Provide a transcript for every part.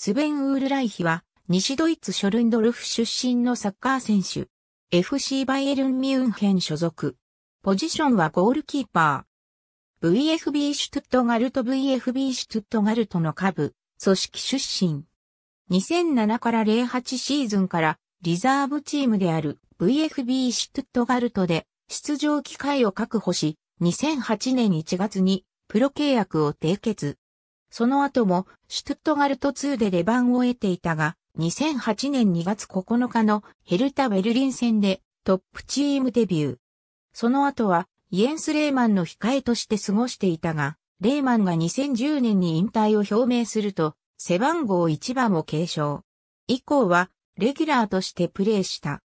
スベン・ウールライヒは、西ドイツショルンドルフ出身のサッカー選手。FC バイエルン・ミュンヘン所属。ポジションはゴールキーパー。VFB シュトゥットガルト VFB シュトゥットガルトの下部、組織出身。2007から08シーズンからリザーブチームである VFB シュトゥットガルトで出場機会を確保し、2008年1月にプロ契約を締結。その後もシュトゥットガルト2で出番を得ていたが、2008年2月9日のヘルタ・ベルリン戦でトップチームデビュー。その後はイエンス・レーマンの控えとして過ごしていたが、レーマンが2010年に引退を表明すると、背番号1番を継承。以降は、レギュラーとしてプレーした。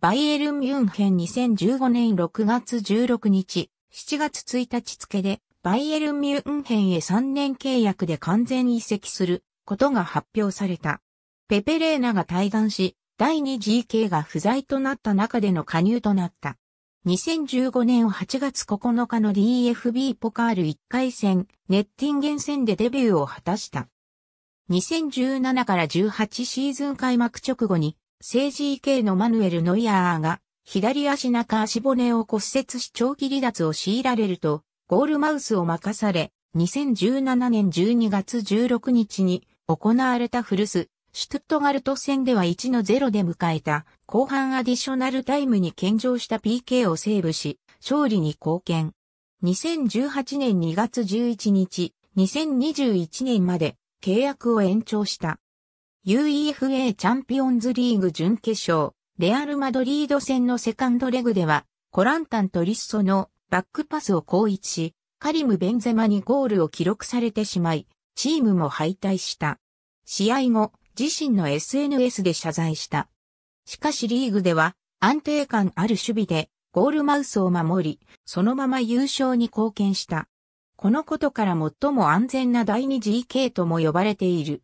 バイエルン・ミュンヘン2015年6月16日、7月1日付で、バイエルン・ミュンヘンへ3年契約で完全移籍することが発表された。ペペレーナが退団し、第 2GK が不在となった中での加入となった。2015年8月9日の DFB ポカール1回戦、ネッティンゲン戦でデビューを果たした。2017から18シーズン開幕直後に、聖 GK のマヌエル・ノイアーが、左足中足骨を骨折し長期離脱を強いられると、ゴールマウスを任され、2017年12月16日に行われたフルス、シュトットガルト戦では1の0で迎えた後半アディショナルタイムに献上した PK をセーブし、勝利に貢献。2018年2月11日、2021年まで契約を延長した。UEFA チャンピオンズリーグ準決勝、レアルマドリード戦のセカンドレグでは、コランタンとリッソのバックパスを攻一し、カリム・ベンゼマにゴールを記録されてしまい、チームも敗退した。試合後、自身の SNS で謝罪した。しかしリーグでは、安定感ある守備で、ゴールマウスを守り、そのまま優勝に貢献した。このことから最も安全な第二 GK とも呼ばれている。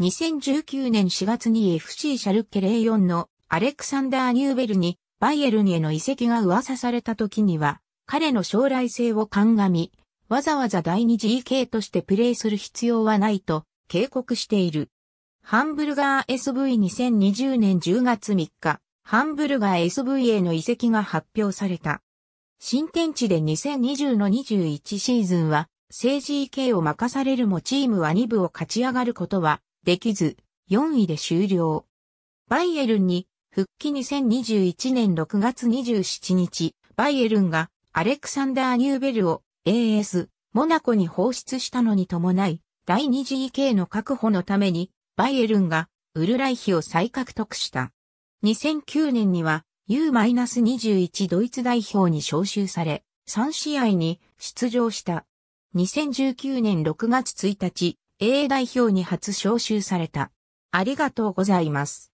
2019年4月に FC シャルケ04のアレクサンダー・ニューベルにバイエルンへの移籍が噂された時には、彼の将来性を鑑み、わざわざ第二 GK としてプレーする必要はないと警告している。ハンブルガー SV2020 年10月3日、ハンブルガー SV への移籍が発表された。新天地で2020の21シーズンは、政治 k を任されるもチームは2部を勝ち上がることはできず、4位で終了。バイエルンに復帰2021年6月27日、バイエルンがアレクサンダー・ニューベルを AS、モナコに放出したのに伴い、第2次 EK の確保のために、バイエルンがウルライヒを再獲得した。2009年には U-21 ドイツ代表に招集され、3試合に出場した。2019年6月1日、A 代表に初招集された。ありがとうございます。